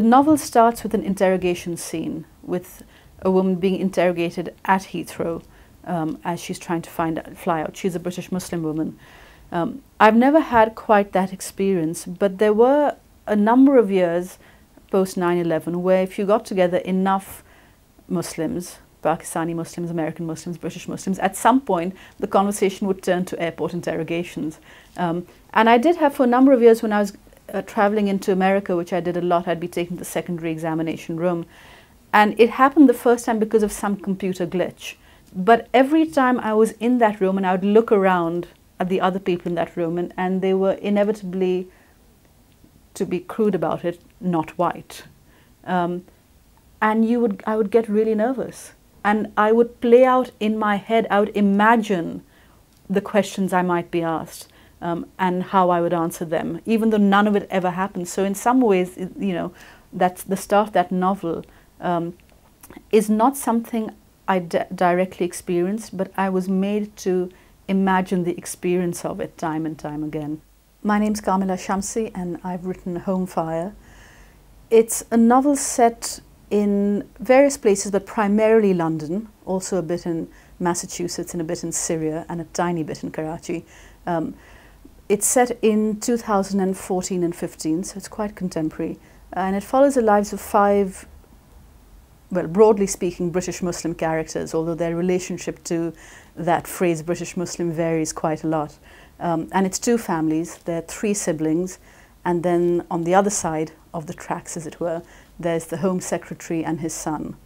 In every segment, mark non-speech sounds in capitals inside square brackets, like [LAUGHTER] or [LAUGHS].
the novel starts with an interrogation scene with a woman being interrogated at Heathrow um, as she's trying to find fly out. She's a British Muslim woman. Um, I've never had quite that experience, but there were a number of years post 9 11 where if you got together enough Muslims, Pakistani Muslims, American Muslims, British Muslims, at some point the conversation would turn to airport interrogations. Um, and I did have for a number of years when I was uh, traveling into America, which I did a lot, I'd be taken to the secondary examination room. And it happened the first time because of some computer glitch. But every time I was in that room and I would look around at the other people in that room, and, and they were inevitably, to be crude about it, not white. Um, and you would, I would get really nervous. And I would play out in my head, I would imagine the questions I might be asked um, and how I would answer them, even though none of it ever happened. So, in some ways, you know, that's the start of that novel um, is not something I directly experienced, but I was made to imagine the experience of it time and time again. My name's Kamila Shamsie, and I've written Home Fire. It's a novel set in various places, but primarily London, also a bit in Massachusetts and a bit in Syria, and a tiny bit in Karachi. Um, it's set in 2014 and 15, so it's quite contemporary. And it follows the lives of five, well, broadly speaking, British Muslim characters, although their relationship to that phrase British Muslim varies quite a lot. Um, and it's two families, they're three siblings, and then on the other side of the tracks, as it were, there's the Home Secretary and his son.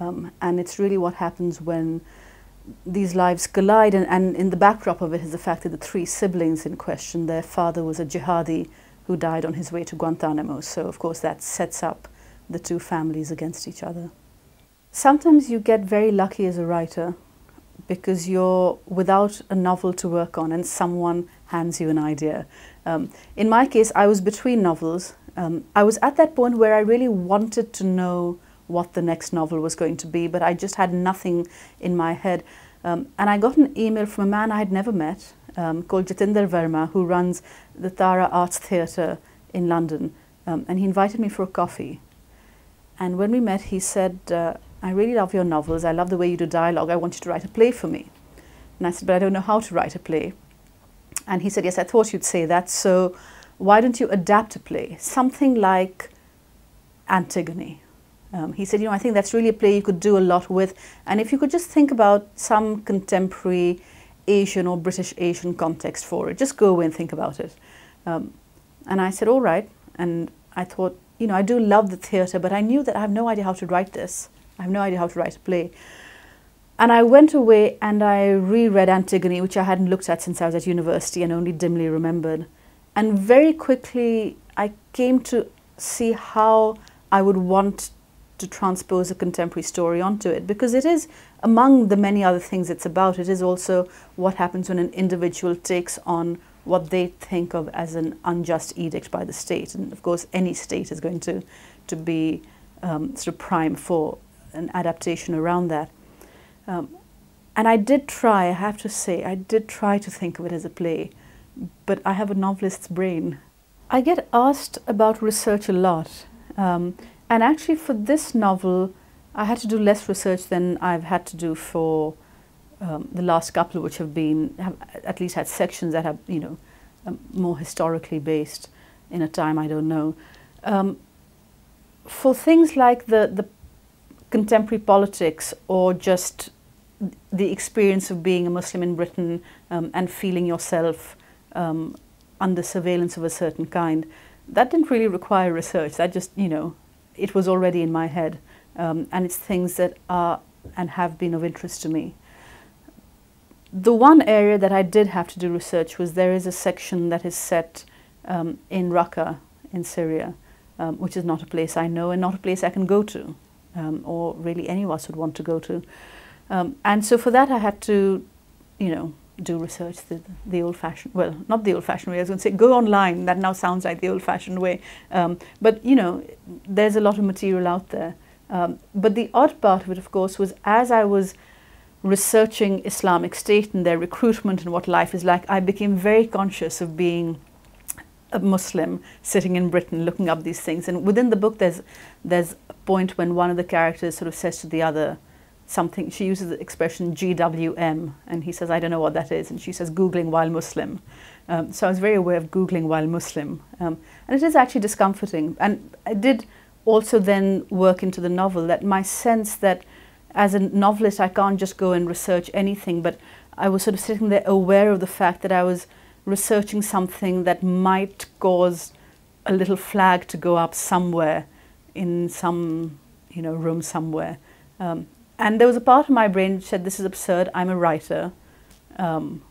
Um, and it's really what happens when these lives collide, and, and in the backdrop of it is the fact that the three siblings in question, their father was a jihadi who died on his way to Guantanamo. So, of course, that sets up the two families against each other. Sometimes you get very lucky as a writer because you're without a novel to work on and someone hands you an idea. Um, in my case, I was between novels. Um, I was at that point where I really wanted to know what the next novel was going to be, but I just had nothing in my head. Um, and I got an email from a man I had never met um, called Jatinder Verma, who runs the Tara Arts Theatre in London. Um, and he invited me for a coffee. And when we met, he said, uh, I really love your novels. I love the way you do dialogue. I want you to write a play for me. And I said, but I don't know how to write a play. And he said, yes, I thought you'd say that. So why don't you adapt a play? Something like Antigone um, he said, you know, I think that's really a play you could do a lot with. And if you could just think about some contemporary Asian or British Asian context for it, just go away and think about it. Um, and I said, all right. And I thought, you know, I do love the theatre, but I knew that I have no idea how to write this. I have no idea how to write a play. And I went away and I reread Antigone, which I hadn't looked at since I was at university and only dimly remembered. And very quickly, I came to see how I would want to transpose a contemporary story onto it because it is among the many other things it's about it is also what happens when an individual takes on what they think of as an unjust edict by the state. And of course any state is going to to be um, sort of prime for an adaptation around that. Um, and I did try I have to say I did try to think of it as a play but I have a novelist's brain. I get asked about research a lot um, and actually, for this novel, I had to do less research than I've had to do for um, the last couple, which have been have at least had sections that have you know um, more historically based in a time I don't know. Um, for things like the the contemporary politics or just the experience of being a Muslim in Britain um, and feeling yourself um, under surveillance of a certain kind, that didn't really require research. That just you know it was already in my head. Um, and it's things that are and have been of interest to me. The one area that I did have to do research was there is a section that is set um, in Raqqa in Syria, um, which is not a place I know and not a place I can go to, um, or really any of us would want to go to. Um, and so for that I had to, you know, do research the, the old fashioned, well, not the old fashioned way, I was going to say go online. That now sounds like the old fashioned way. Um, but, you know, there's a lot of material out there. Um, but the odd part of it, of course, was as I was researching Islamic State and their recruitment and what life is like, I became very conscious of being a Muslim sitting in Britain looking up these things. And within the book, there's there's a point when one of the characters sort of says to the other something. She uses the expression GWM, and he says, "I don't know what that is," and she says, "Googling while Muslim." Um, so I was very aware of googling while Muslim, um, and it is actually discomforting. And I did also then work into the novel that my sense that as a novelist I can't just go and research anything, but I was sort of sitting there aware of the fact that I was researching something that might cause a little flag to go up somewhere in some you know room somewhere. Um, and there was a part of my brain that said, "This is absurd. I'm a writer." Um,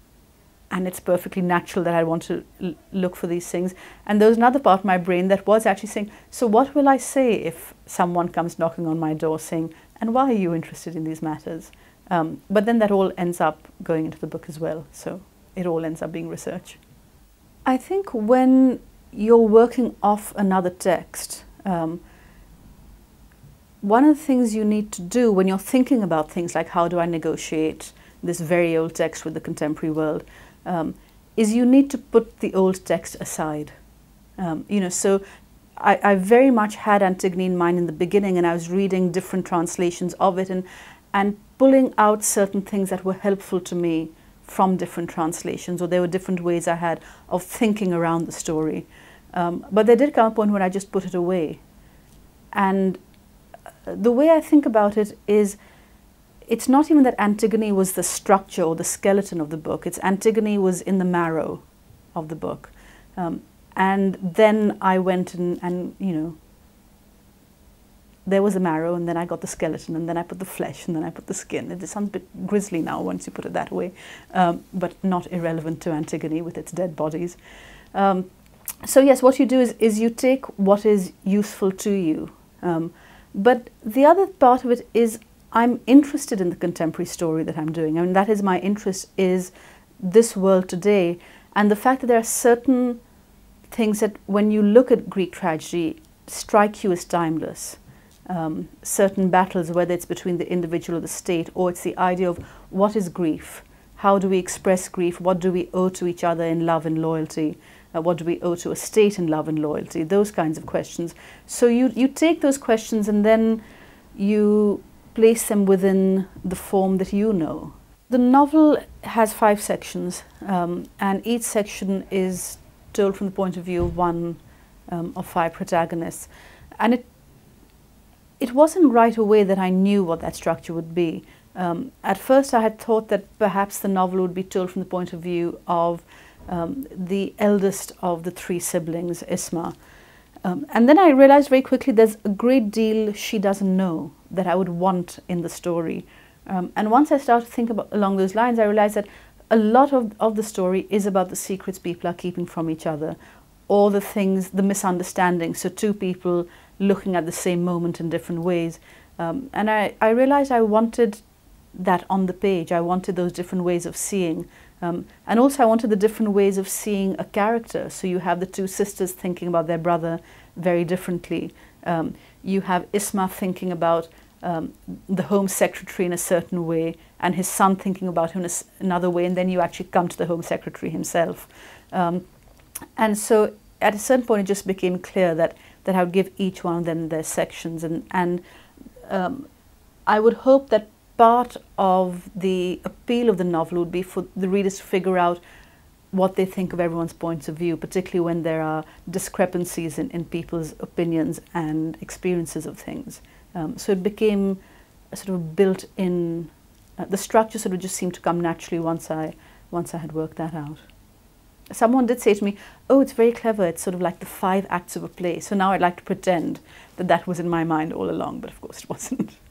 and it's perfectly natural that I want to l- look for these things. And there was another part of my brain that was actually saying, So, what will I say if someone comes knocking on my door saying, And why are you interested in these matters? Um, but then that all ends up going into the book as well. So, it all ends up being research. I think when you're working off another text, um, one of the things you need to do when you're thinking about things like how do I negotiate this very old text with the contemporary world um, is you need to put the old text aside. Um, you know, so I, I, very much had Antigone in mind in the beginning, and I was reading different translations of it and and pulling out certain things that were helpful to me from different translations, or there were different ways I had of thinking around the story. Um, but there did come a point when I just put it away, and the way I think about it is it's not even that Antigone was the structure or the skeleton of the book, it's Antigone was in the marrow of the book. Um, and then I went and, and, you know, there was a marrow, and then I got the skeleton, and then I put the flesh, and then I put the skin. It sounds a bit grisly now once you put it that way, um, but not irrelevant to Antigone with its dead bodies. Um, so yes, what you do is, is you take what is useful to you. Um, but the other part of it is I'm interested in the contemporary story that I'm doing. I mean, that is my interest is this world today, and the fact that there are certain things that, when you look at Greek tragedy, strike you as timeless. Um, certain battles, whether it's between the individual or the state, or it's the idea of what is grief, how do we express grief, what do we owe to each other in love and loyalty, uh, what do we owe to a state in love and loyalty, those kinds of questions. So you you take those questions and then you place them within the form that you know. The novel has five sections, um, and each section is told from the point of view of one um, of five protagonists. And it, it wasn't right away that I knew what that structure would be. Um, at first, I had thought that perhaps the novel would be told from the point of view of um, the eldest of the three siblings, Isma. Um, and then I realized very quickly there's a great deal she doesn't know that I would want in the story. Um, and once I started to think about along those lines, I realized that a lot of, of the story is about the secrets people are keeping from each other, or the things, the misunderstandings. So two people looking at the same moment in different ways. Um, and I, I realized I wanted that on the page. I wanted those different ways of seeing. Um, and also, I wanted the different ways of seeing a character. So you have the two sisters thinking about their brother very differently. Um, you have Isma thinking about um, the Home Secretary in a certain way, and his son thinking about him in another way, and then you actually come to the Home Secretary himself. Um, and so, at a certain point, it just became clear that that I would give each one of them their sections, and and um, I would hope that part of the appeal of the novel would be for the readers to figure out what they think of everyone's points of view, particularly when there are discrepancies in, in people's opinions and experiences of things. Um, so it became sort of built in. Uh, the structure sort of just seemed to come naturally once I once I had worked that out. Someone did say to me, "Oh, it's very clever. It's sort of like the five acts of a play." So now I'd like to pretend that that was in my mind all along, but of course it wasn't. [LAUGHS]